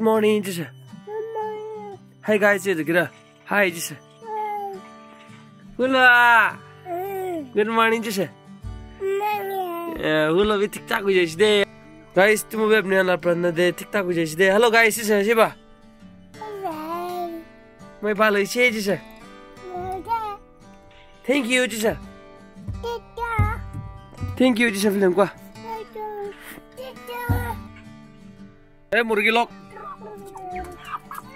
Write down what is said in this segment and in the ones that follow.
Good morning, 这是。Hi guys, 这是 good. Hi 这是。Hula. Good morning, Jis. Yeah, 这是。Hula bir TikTok hocası de. Guys, tüm bu yapmayanlar planına de TikTok hocası de. Hello guys, siz şey ba. May pahalı şey cisa. Thank you cisa. Thank you cisa film kwa. Eh, murgi lok.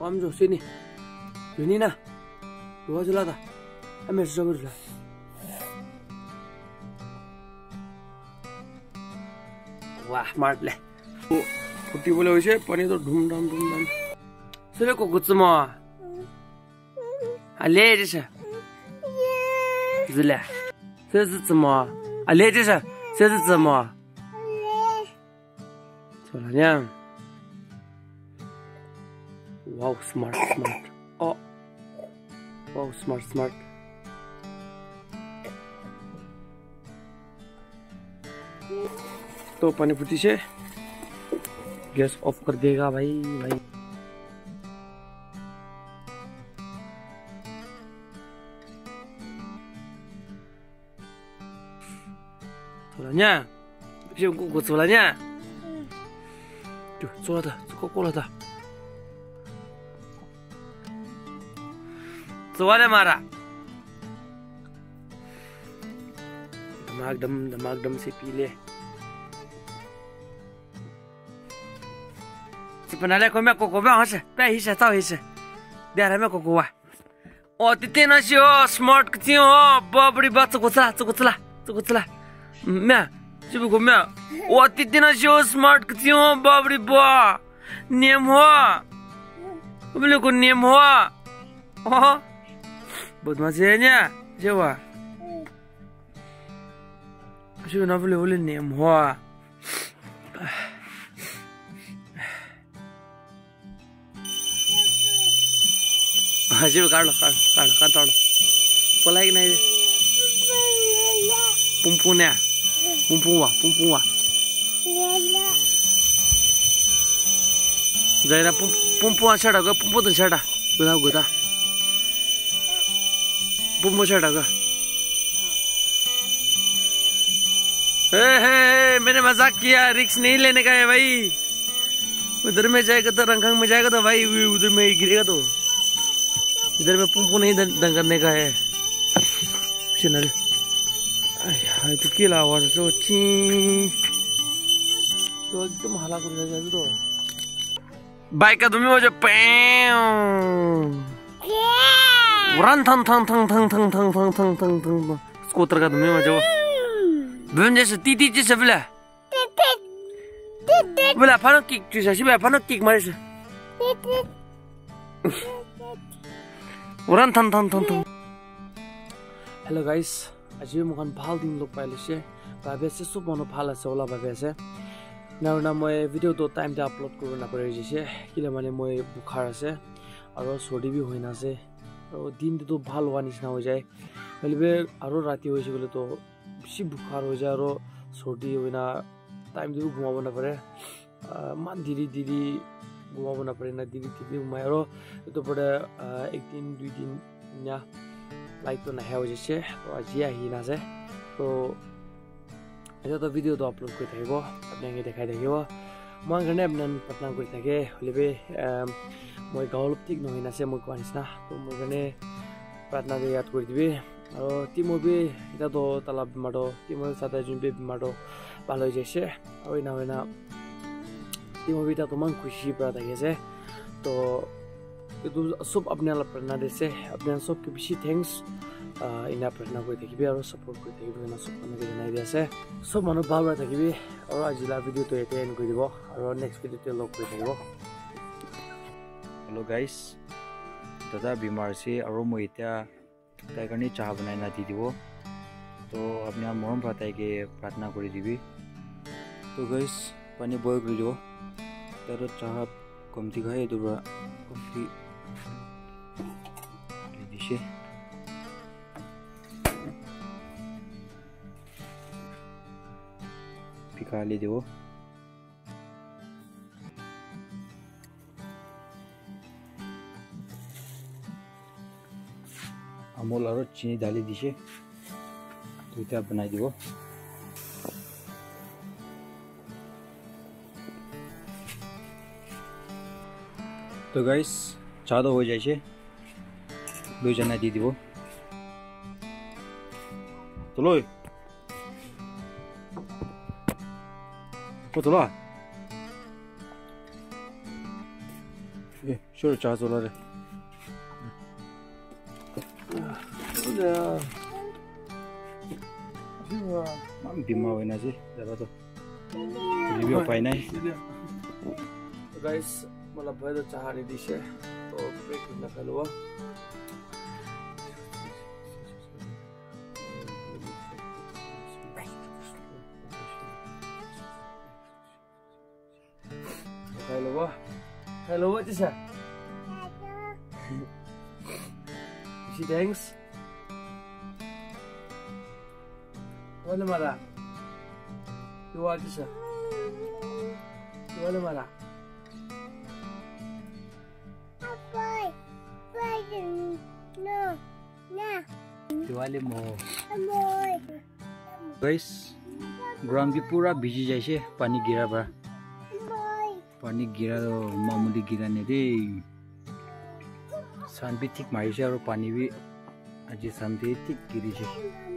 wamzo sini. Yuni na. Ruwa zila da. Ame zhabu zila wah smart le. Puti bole hoise pani to dhum dham dhum dham sile ko gutsmo ale jisha zila se zitsmo ale jisha se zitsmo 错了呢。wow smart smart oh wow smart smart तो पानीपुरी से gas of कर देगा भाई भाई soalnya yuk gue soalnya tuh soalnya kok kok lah सवाल है हमारा दमाग दम दमाग दम से पी ले। तो बनाले को मैं कोको में हंस पे ही सहता हिस देर है मैं कोको कोकोबा ओ तिते नसी हो स्मार्ट किती हो बबड़ी बात तो कुतला तो कुतला तो कुतला। मैं चुप को मैं। ओ तिते नसी हो स्मार्ट किती हो बबड़ी बा नेम हो बोले को नेम हो। ओ हाँ। بودمازينيا جوا شو نافلي ولني ام هو ಹಸಿವು ಕಾಳು ಕಾಳು ಕಾಳು ಕಂತಾಳು ಪೊಲಾಗಿ ನಾ ಇದೆ ಪುಂಪುನ್ಯ ಪುಂಪುವ ಪುಂಪುವ ಜೈರ ಪುಂಪು ಪುಂಪು ಶಡ ಪುಂಪುದ ಶಡ ಗುದಾ ಗುದಾ बुम्बुचड़ागा मैंने मज़ाक किया, रिक्स नहीं लेने का है भाई। उधर में जाएगा तो रंग में जाएगा तो भाई उधर में ही गिरेगा तो। इधर में पुम्पो नहीं दंग करने का है। चैनल तो की आवाज़ तो अच्छी तो एकदम हला कर तो। बाइक का तुम्हें मुझे पे уран тан тан тан тан тан тан тан тан тан тан скутер гад мема жава бүндэс ти ти ти сэвлэ ти ти ти бүлэ панок кик чүсэ сибэ панок кик марэс ти ти уран тан тан тан тан хэлло гайс আজি মই মোখান ভাল দিন লগ পাইছে ভাবি আছে চব মনত ভাল আছে ওলা ভাবি আছে নাৰণা মই ভিডিঅ'টো টাইমতে আপলোড কৰিব নাপাৰি হৈছে কেলে মানে মই বোখাৰ আছে আৰু চৰ্দি বি হৈ নাছে দিনটোতো ভাল হোৱা নিচিনা হৈ যায়। হ'লে আৰু ৰাতি হৈছে বোলেতো বেছি বুখাৰ হৈ যায় আৰু চৰ্দি হৈ না টাইমটো ঘুমাব নাপাৰে। ইমান দেৰি দেৰি ঘুমাব নাপাৰে না দেৰি দেৰি ঘুমাই আৰু এইটো পৰে একদিন দুইদিন না লাইটটো নাহে হৈ যাইছে তো আজি আহি নাযায় তো এতিয়াতো ভিডিঅ'টো আপলোড কৰি থাকিব আপোনালোকে দেখাই থাকিব। মই কাৰণে আপোনাৰ প্ৰাৰ্থনা কৰি থাকে হ'লে মই গাঁও অলপ ঠিক নহয় নাছে মই কোৱা নিচিনা তো মোৰ কাৰণে প্ৰাৰ্থনা ইয়াত কৰি দিবি আৰু টিমৰ বি এতিয়াতো তালা বেমাৰটো টিমৰ চাতে যোনবি বেমাৰটো ভাল হৈ যাইছে আৰু এনা হয় না টিমৰ বি এতিয়াতো ইমান খুচি পৰা থাকি আছে তো এইটো চব আপোনালোক প্ৰেৰণা দিছে আপোনাৰ চবকে বেছি থেংকছ ইনা প্ৰাৰ্থনা কৰি থাকিবি আৰু ছাপৰ্ট কৰি থাকিবি এনে চব মানুহকে জনাই দি আছে চব মানুহ ভাল হৈ থাকিবি আৰু আজিলা ভিডিঅ'টো এতিয়া এণ্ড কৰি দিব। আৰু নেক্সট ভিডিঅ'তে লগ কৰি থাকিব। হেল্ল' গাইজ দাদা বীমাৰ আছে আৰু মই এতিয়া তাইৰ কাৰণে চাহ বনাই নাতি দিব। তো আপোনাৰ মৰম পৰা তাইকে প্ৰাৰ্থনা কৰি দিবি। তো গাইজ পানী বইল কৰি দিব। তাৰ চাহ কমটি খাই এইটোৰ পৰা কফি দিছে। Picale o. Amo laro chini dali dishe. Tuita banai diyo. तो गाइस ज़्यादा हो जाए दो जना दी दी 我走了。哎，小人家走了嘞。走了。俺 बीमा होइन चाहिँ जग्गा त रिभ्यू पाइ नै गाइस मलाई भयो चार दिशे तो ब्रेक हिँड्न Hello, what is that? Hello. she thanks. Wala mara. You what is that? Mara. No. Nah. Diwali mo. Guys, pura biji jaise pani gira ba. पाणी गिरा मामूली गिराने रे। सान भी ठीक माहिती पाणी बी अजी सांगते ठीक गिरीचे